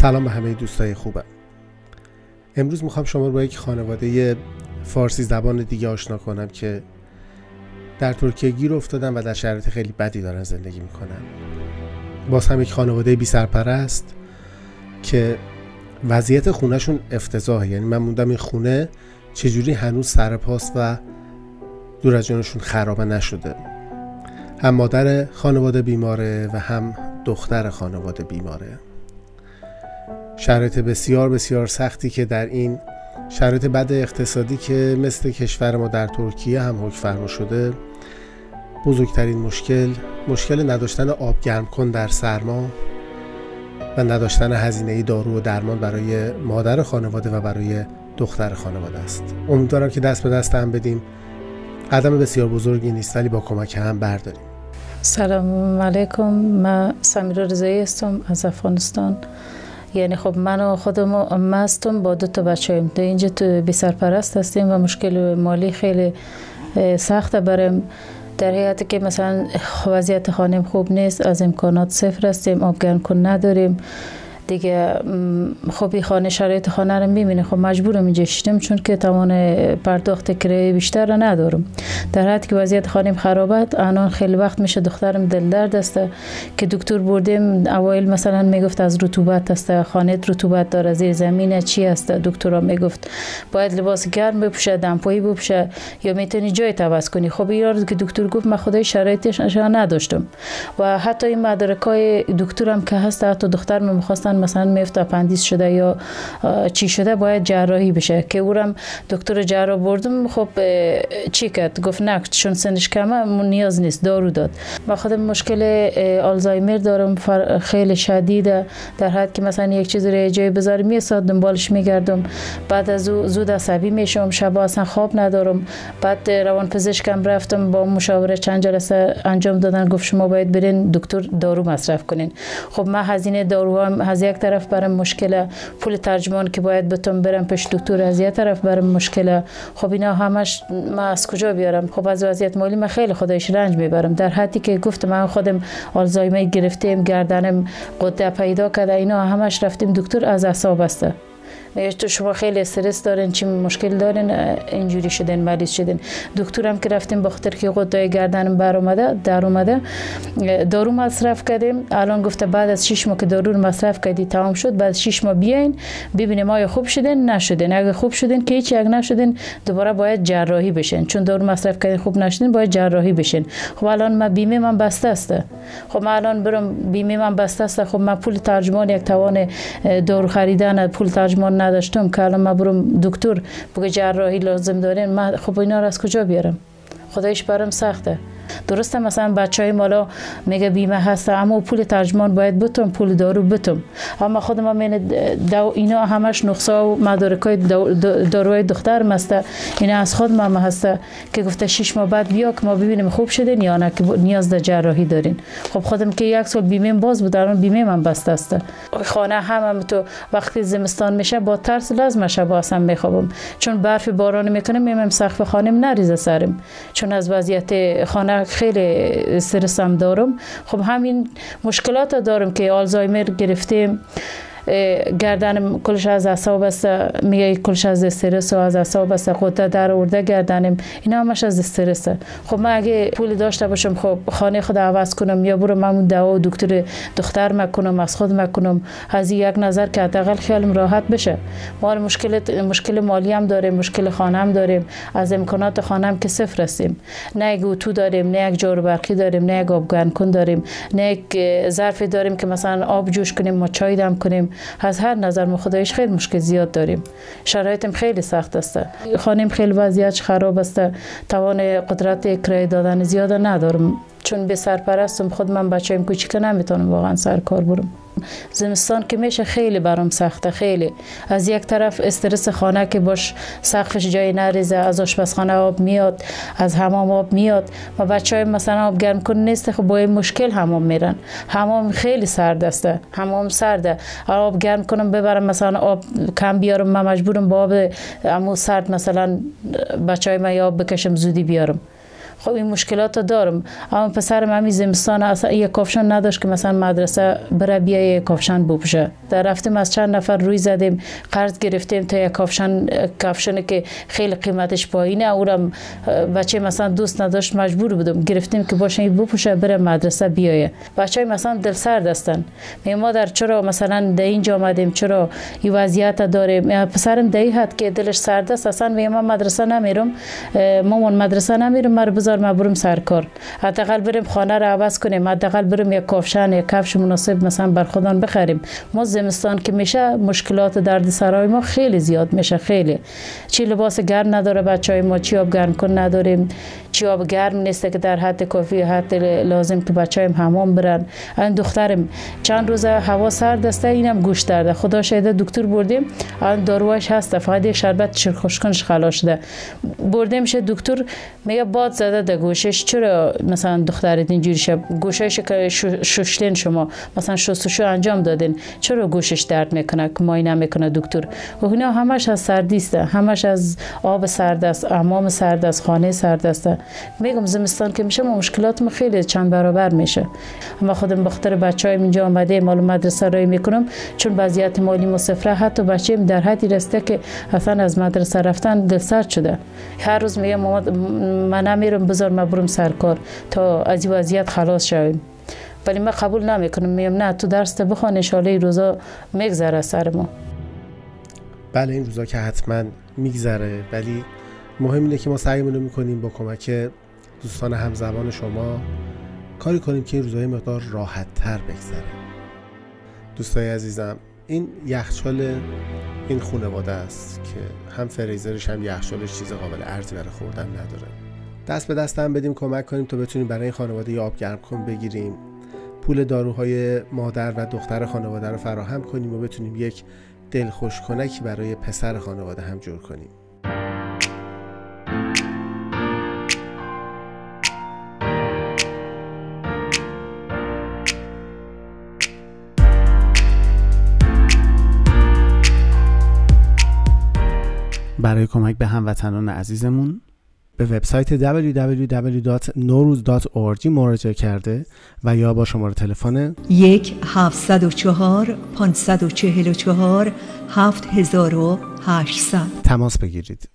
سلام به همه دوستای خوبم. امروز می‌خوام شما رو با یک خانواده فارسی زبان دیگه آشنا کنم که در ترکیه گیر افتادن و در شرایط خیلی بدی دارن زندگی می‌کنن. باز هم یک خانواده بی سرپرست که وضعیت خونهشون افتضاحه. یعنی من موندم این خونه چجوری هنوز سرپاس و دور از جانشون خرابه نشده. هم مادر خانواده بیماره و هم دختر خانواده بیماره. شرایط بسیار بسیار سختی که در این شرایط بد اقتصادی که مثل کشور ما در ترکیه هم حکم فرما شده بزرگترین مشکل مشکل نداشتن آب گرم کن در سرما و نداشتن هزینه دارو و درمان برای مادر خانواده و برای دختر خانواده است. امیدوارم که دست به دست هم بدیم. قدم بسیار بزرگی نیست ولی با کمک هم برداریم. سلام علیکم. من سمیرا رضایی هستم از افغانستان. یعنی خب من و خودم مستم با دو تا بچه هایم در اینجا تو بی هستیم و مشکل مالی خیلی سخت برم در حیاتی که مثلا وضعیت خانم خوب نیست از امکانات صفر هستیم آب گرم کن نداریم. دیگه خب خانه شرایط خانه رو می‌بینه. خب مجبورم اینجا شدم چون که توان پرداخت کرایه بیشتر رو ندارم. در حد که وضعیت خانم خرابت الان خیلی وقت میشه دخترم دل درد است که دکتر بردیم. اوایل مثلا می‌گفت از رطوبت است خانه رطوبت داره زیر زمین چی است؟ دکتر می‌گفت باید لباس گرم بپوشه دمپایی بپوشه یا می‌تونی جای عوض کنی. خب این که دکتر گفت من خدای شرایطش نداشتم. و حتی این مدرکای دکترم که هست حتی دختر می‌خواستن مثلا میفته اپندیس شده یا چی شده باید جراحی بشه. که اورم دکتر جراح بردم خب چی کرد؟ گفت نه چون سنش کمه نیاز نیست دارو داد. با خودم مشکل آلزایمر دارم خیلی شدیده. در حد که مثلا یک چیز رو جای بذارم می ساعت دنبالش میگردم. بعد از او زود عصبی میشم شب اصلا خواب ندارم. بعد روان پزشکم رفتم با مشاوره چند جلسه انجام دادن گفت شما باید برین دکتر دارو مصرف کنین. خب من هزینه دارو هم از یک طرف برم مشکل پول ترجمان که باید بتون برم پیش دکتر از یک طرف برم مشکل. خب اینا همش ما از کجا بیارم؟ خب از وضعیت مالی من خیلی خودش رنج می‌برم. در حدی که گفتم من خودم آلزایمر گرفتیم گردنم قده پیدا کرده اینا همش رفتیم دکتر از اعصاب تو شما خیلی استرس دارین چی مشکل دارین اینجوری شدین مریض شدین. دکترم که رفتیم بخاطر که قدای گردنم بر اومده در اومده. دارو مصرف کردیم. الان گفته بعد از 6 ماه که دارو رو مصرف کردی تمام شد. بعد 6 ماه بیاین ببینیم آیا خوب شدین نشدین. اگه خوب شدین که هیچ اگه نشدین دوباره باید جراحی بشین. چون دارو مصرف کردین خوب نشدین باید جراحی بشین. خب الان ما بیمه من بسته است. خب من الان برم بیمه من بسته است. خب من پول ترجمان یک توان دارو خریدن پول ترجمان نداشتم که الان ما برم دکتر بگه جراحی لازم دارین من خب اینا رو از کجا بیارم؟ خدایش برم سخته. درسته مثلا بچه های مالا میگه بیمه هست اما پول ترجمان باید بتم پول دارو بتم اما خودم هم دو اینا همش نقصه و مدارک های داروی دختر مسته. اینا از خود ما هسته که گفته شش ماه بعد بیا که ما ببینیم خوب شدین یا نه که نیاز در جراحی دارین. خب خودم که یک سال بیمه باز بود الان بیمه من بسته است. خانه هم, تو وقتی زمستان میشه با ترس لازم شب اصلا میخوابم. چون برف باران می‌کنه میمم سقف خانه نریزه سرم. چون از وضعیت خانه خیلی استرسم دارم خب همین مشکلات دارم که آلزایمر گرفتیم. گردنم کلش از اعصاب است. میگه کلش از استرس و از اعصاب است. خودت در ورده گردنم. اینا همش از استرس خب من اگه پول داشته باشم خب خانه خود عوض کنم یا برو من دوا دکتر دختر مکنم از خود مکنم از یک نظر که حداقل خیالم راحت بشه. ما مشکل مشکل مالی هم داریم مشکل خانه هم داریم. از امکانات خانه هم که صفر هستیم. نه یک داریم نه یک جارو برقی داریم نه یک آب کن داریم. نه یک ظرفی داریم که مثلا آب جوش کنیم ما چای دم کنیم. از هر نظر ما خدایش خیلی مشکل زیاد داریم. شرایطم خیلی سخت است. خانم خیلی وضعیت خراب است. توان قدرت کرایه دادن زیاد ندارم. چون به سرپرستم خود من بچه‌ام کوچیک نمی‌تونم واقعا سر کار برم. زمستان که میشه خیلی برام سخته خیلی. از یک طرف استرس خانه که باش سقفش جای نریزه از آشپزخانه آب میاد از حمام آب میاد. و بچه های مثلا آب گرم کن نیست خب با این مشکل حمام میرن. حمام خیلی سرد است. حمام سرده. آب گرم کنم ببرم مثلا آب کم بیارم من مجبورم با آب امو سرد مثلا بچه های من آب بکشم زودی بیارم. خب این مشکلات رو دارم. اما پسرم همین زمستان اصلا یک کافشن نداشت که مثلا مدرسه بره بیا یک بپوشه. در رفتیم از چند نفر روی زدیم قرض گرفتیم تا یک کافشن کافشن که خیلی قیمتش پایینه اونم بچه مثلا دوست نداشت مجبور بودم. گرفتیم که باشه این بپوشه بره مدرسه بیایه. بچه مثلا دل سرد هستن. ما در چرا مثلا در اینجا آمدیم؟ چرا این وضعیت داره پسرم دهی حد که دلش سرد است. اصلا من مدرسه نمیرم. مامان مدرسه نمیرم مر بذار ما برم سرکار. حداقل بریم خانه رو عوض کنیم حداقل بریم یک کفشن یک کفش مناسب مثلا بر خودان بخریم. ما زمستان که میشه مشکلات درد سرای ما خیلی زیاد میشه خیلی. چی لباس گرم نداره بچه های ما چی آب گرم کن نداریم. چی آب گرم نیست که در حد کافی حد لازم که بچه هم حمام برن. این دخترم چند روز هوا سرد است اینم گوش درده. خدا شاید دکتر بردیم الان داروش هست فقط یک شربت خوشکنش خلاص شده. برده میشه دکتر میگه باد زده در گوشش چرا مثلا دخترت اینجوری شب گوشش که ششتین شما مثلا شستشو انجام دادین چرا گوشش درد می‌کنه که ماینه می‌کنه دکتر و اینا همش از سردی است همش از آب سرد است امام سرد است خانه سرد است میگم زمستان که میشه مشکلات خیلی چند برابر میشه اما خودم بخاطر بچهای اینجا آمده مال مدرسه رای می‌کنم چون وضعیت مالی مصفره حتی بچه در حدی رسته که اصلا از مدرسه رفتن دلسرد شده هر روز میگم من نمیرم بذار ما برم سرکار تا از این وضعیت خلاص شویم. ولی من قبول نمی‌کنم. میگم نه تو درس بخوان ان این روزا میگذره سر ما. بله این روزا که حتما میگذره. ولی مهم اینه که ما سعیمون رو می‌کنیم با کمک دوستان همزبان شما کاری کنیم که این روزهای مقدار راحت تر بگذره. دوستای عزیزم این یخچال این خانواده است که هم فریزرش هم یخچالش چیز قابل ارزی برای خوردن نداره. دست به دست هم بدیم کمک کنیم تا بتونیم برای این خانواده یه آب گرم کن بگیریم. پول داروهای مادر و دختر خانواده رو فراهم کنیم و بتونیم یک دلخوش کنکی برای پسر خانواده هم جور کنیم. برای کمک به هموطنان عزیزمون به وبسایت www.noruz.org مراجعه کرده و یا با شماره تلفن 1 704 544 7800 تماس بگیرید.